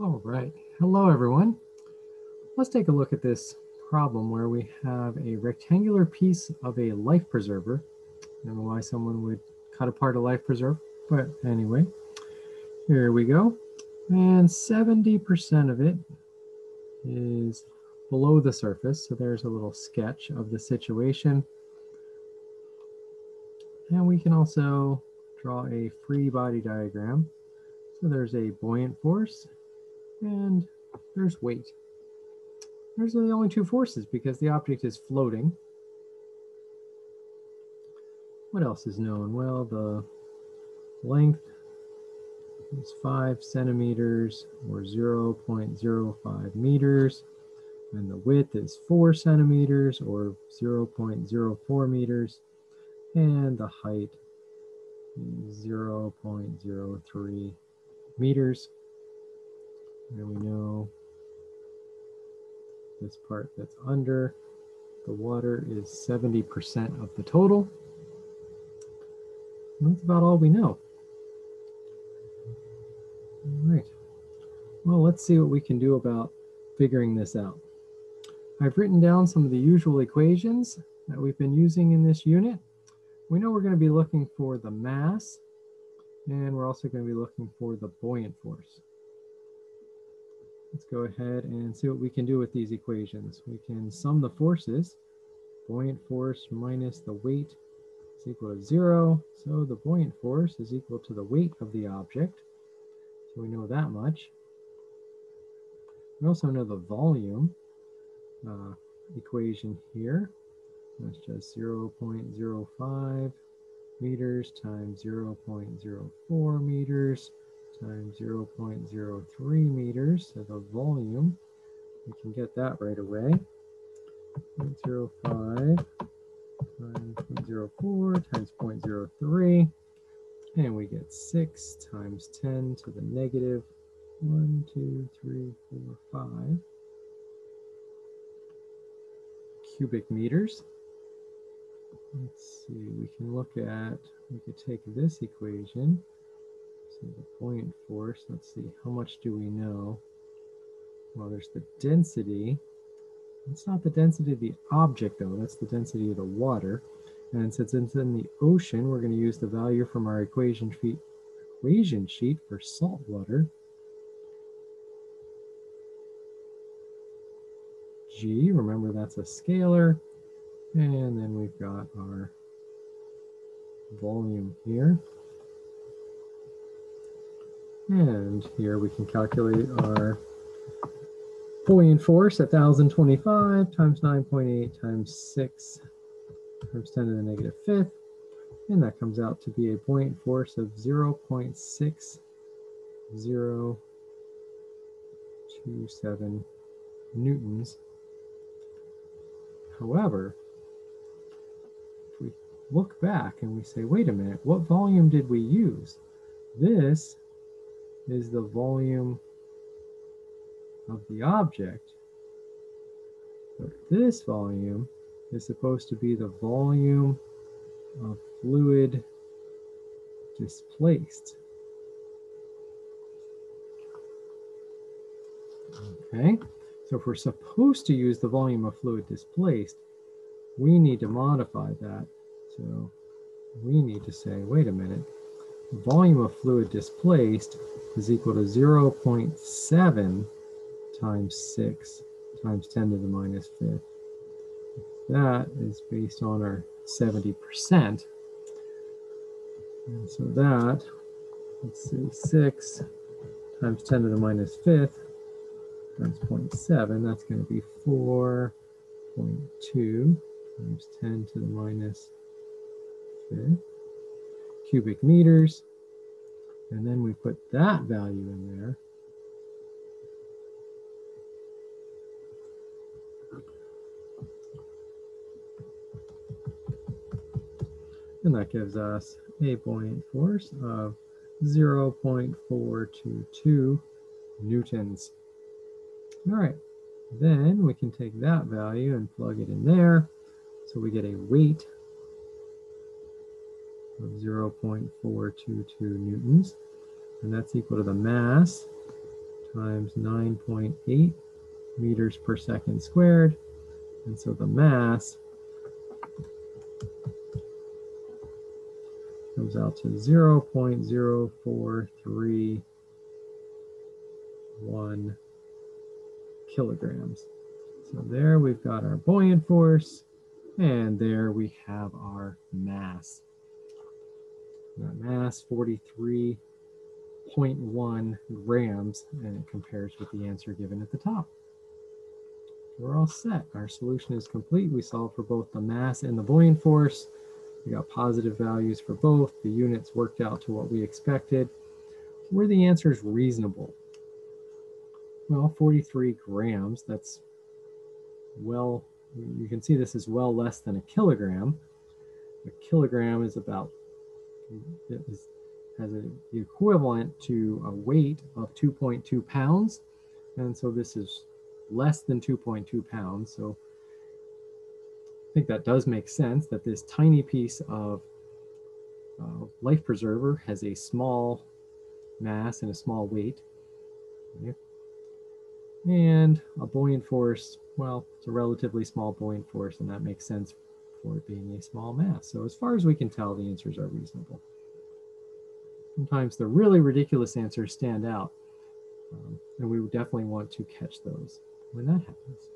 All right. Hello, everyone. Let's take a look at this problem where we have a rectangular piece of a life preserver. I don't know why someone would cut apart a life preserver, but anyway, here we go. And 70% of it is below the surface. So there's a little sketch of the situation. And we can also draw a free body diagram. So there's a buoyant force and there's weight. There's the only two forces because the object is floating. What else is known? Well, the length is five centimeters or 0.05 meters. And the width is four centimeters or 0.04 meters. And the height is 0.03 meters. And we know this part that's under the water is 70% of the total. And that's about all we know. All right. Well, let's see what we can do about figuring this out. I've written down some of the usual equations that we've been using in this unit. We know we're going to be looking for the mass, and we're also going to be looking for the buoyant force. Let's go ahead and see what we can do with these equations. We can sum the forces. Buoyant force minus the weight is equal to zero. So the buoyant force is equal to the weight of the object. So we know that much. We also know the volume uh, equation here. That's just 0 0.05 meters times 0 0.04 meters times 0 0.03 meters. So the volume, we can get that right away. 0.05 times 0.04 times 0.03. And we get 6 times 10 to the negative 1, 2, 3, 4, 5 cubic meters. Let's see, we can look at, we could take this equation so the buoyant force, let's see, how much do we know? Well, there's the density. It's not the density of the object, though. That's the density of the water. And since it's in the ocean, we're going to use the value from our equation sheet, equation sheet for salt water. G, remember that's a scalar. And then we've got our volume here. And here we can calculate our buoyant force at 1025 times 9.8 times 6 times 10 to the negative fifth. And that comes out to be a buoyant force of 0 0.6027 newtons. However, if we look back and we say, wait a minute, what volume did we use? This is the volume of the object. But this volume is supposed to be the volume of fluid displaced. Okay, so if we're supposed to use the volume of fluid displaced, we need to modify that. So we need to say, wait a minute, volume of fluid displaced is equal to 0 0.7 times 6 times 10 to the minus fifth. That is based on our 70%. And so that, let's see, 6 times 10 to the minus fifth times 0.7, that's going to be 4.2 times 10 to the minus fifth cubic meters. And then we put that value in there. And that gives us a buoyant force of 0.422 newtons. All right, then we can take that value and plug it in there. So we get a weight of 0.422 newtons. And that's equal to the mass times 9.8 meters per second squared. And so the mass comes out to 0.0431 kilograms. So there we've got our buoyant force, and there we have our mass. Our mass 43.1 grams, and it compares with the answer given at the top. We're all set. Our solution is complete. We solved for both the mass and the buoyant force. We got positive values for both. The units worked out to what we expected. Were the answers reasonable? Well, 43 grams, that's well, you can see this is well less than a kilogram. A kilogram is about, is, has a, the equivalent to a weight of 2.2 pounds. And so this is less than 2.2 pounds. So I think that does make sense that this tiny piece of uh, life preserver has a small mass and a small weight. And a buoyant force, well, it's a relatively small buoyant force, and that makes sense for it being a small mass. So as far as we can tell, the answers are reasonable. Sometimes the really ridiculous answers stand out, um, and we definitely want to catch those when that happens.